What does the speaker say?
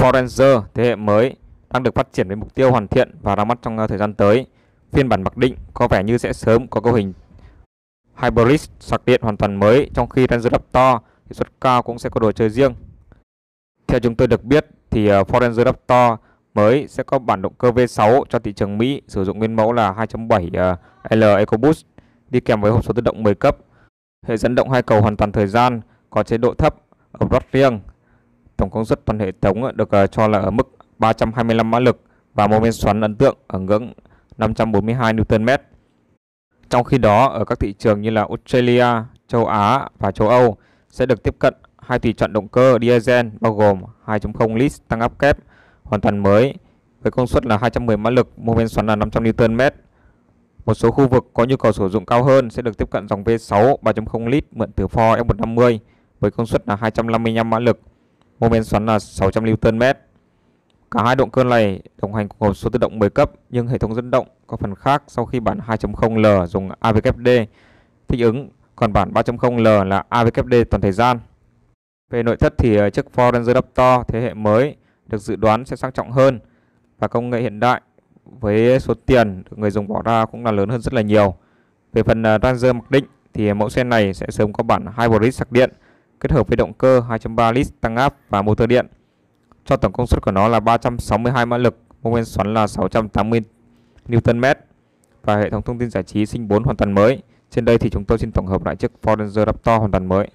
Ford Ranger thế hệ mới, đang được phát triển với mục tiêu hoàn thiện và ra mắt trong ờ, thời gian tới. Phiên bản mặc định có vẻ như sẽ sớm có cấu hình Hybrid sạc điện hoàn toàn mới trong khi Ranger Raptor hiệu suất cao cũng sẽ có đồ chơi riêng. Theo chúng tôi được biết, thì ờ, Ford Ranger Raptor mới sẽ có bản động cơ V6 cho thị trường Mỹ, sử dụng nguyên mẫu là 2.7L ờ, EcoBoost, đi kèm với hộp số tự động 10 cấp. Hệ dẫn động hai cầu hoàn toàn thời gian, có chế độ thấp ở rót riêng. Tổng công suất toàn hệ thống được ờ, cho là ở mức 325 mã lực và mô men xoắn ấn tượng ở ngưỡng 542 Nm. Trong khi đó, ở các thị trường như là Australia, châu Á và châu Âu sẽ được tiếp cận hai tùy chọn động cơ diesel bao gồm 2.0 lít tăng áp kép hoàn toàn mới với công suất là 210 mã lực, mô men xoắn là 500 Nm. Một số khu vực có nhu cầu sử dụng cao hơn sẽ được tiếp cận dòng V6 3.0 lít mượn từ Ford F150 với công suất là 255 mã lực, mô men xoắn là 600 Nm. Cả hai động cơ này đồng hành cùng hộp số tự động 10 cấp nhưng hệ thống dẫn động có phần khác sau khi bản 2.0L dùng AVKD thích ứng, còn bản 3.0L là AVKD toàn thời gian. Về nội thất thì ờ, chiếc Ford Ranger Raptor thế hệ mới được dự đoán sẽ sang trọng hơn và công nghệ hiện đại với số tiền được người dùng bỏ ra cũng là lớn hơn rất là nhiều. Về phần ờ, Ranger mặc định thì mẫu xe này sẽ sớm có bản hybrid sạc điện kết hợp với động cơ 2.3 lít tăng áp và motor điện. Cho tổng công suất của nó là 362 mã lực, mô men xoắn là 680 Nm và hệ thống thông tin giải trí sinh 4 hoàn toàn mới. Trên đây thì chúng tôi xin tổng hợp lại chiếc Ford Ranger Raptor hoàn toàn mới.